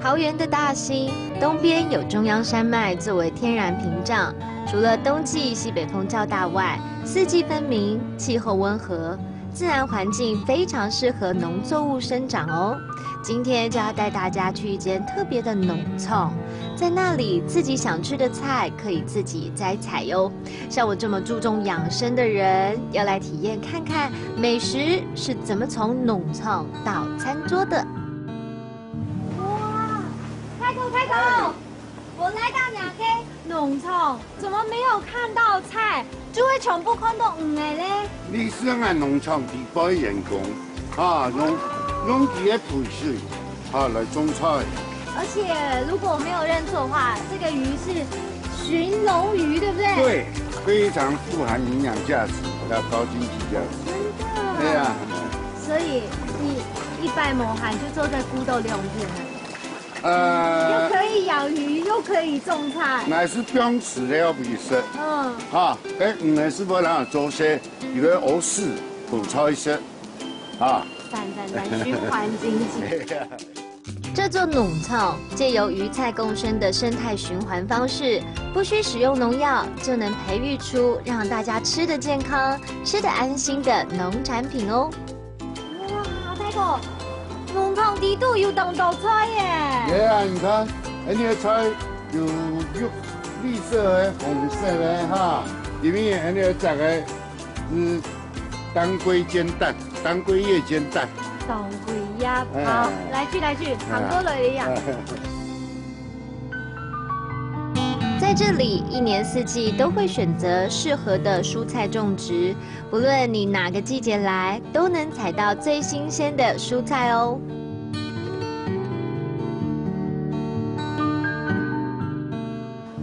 桃园的大溪东边有中央山脉作为天然屏障，除了冬季西北风较大外，四季分明，气候温和，自然环境非常适合农作物生长哦。今天就要带大家去一间特别的农场，在那里自己想吃的菜可以自己摘采哟。像我这么注重养生的人，要来体验看看美食是怎么从农场到餐桌的。哇！开口开口！我来到两间农场，怎么没有看到菜？就会全部看到鱼的嘞？你是俺农场地保员工啊，用用自己的培水啊来种菜。而且如果我没有认错的话，这个鱼是鲟龙鱼，对不对？对，非常富含营养价值，要高经济价值。真的。对呀。所以你一百亩海就做在孤豆两片。呃。又可以养鱼，又可以种菜。乃是标尺的要比生。嗯。哈，哎，乃是不然做些一个欧式补充一些，啊。赞赞赞，循环经济。这座农场借由鱼菜共生的生态循环方式，不需使用农药，就能培育出让大家吃的健康、吃的安心的农产品哦。哇，太哥，农场地都有当道菜耶！耶啊，你看，那些菜有绿绿色的、红色的哈，里面那个这个是当归煎蛋。当归叶煎蛋，当归鸭，好，来去来去，好多了一样。在这里，一年四季都会选择适合的蔬菜种植，不论你哪个季节来，都能采到最新鲜的蔬菜哦。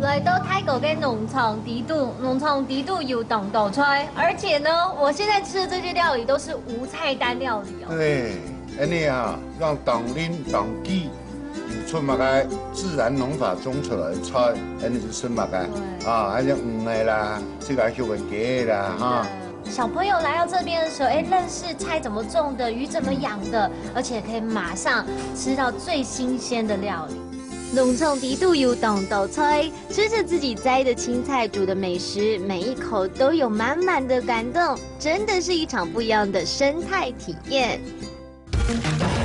来到泰国的农场地度，农场地度有当道菜，而且呢，我现在吃的这些料理都是无菜单料理哦。对，安尼啊，让党林当地有出马个自然农法种出来的菜，安尼就出马个啊，还有鱼的啦，这个叫个鸡的啦，哈。小朋友来到这边的时候，哎，认识菜怎么种的，鱼怎么养的，而且可以马上吃到最新鲜的料理。农场地度有当道菜，吃着自己摘的青菜煮的美食，每一口都有满满的感动，真的是一场不一样的生态体验。Bye.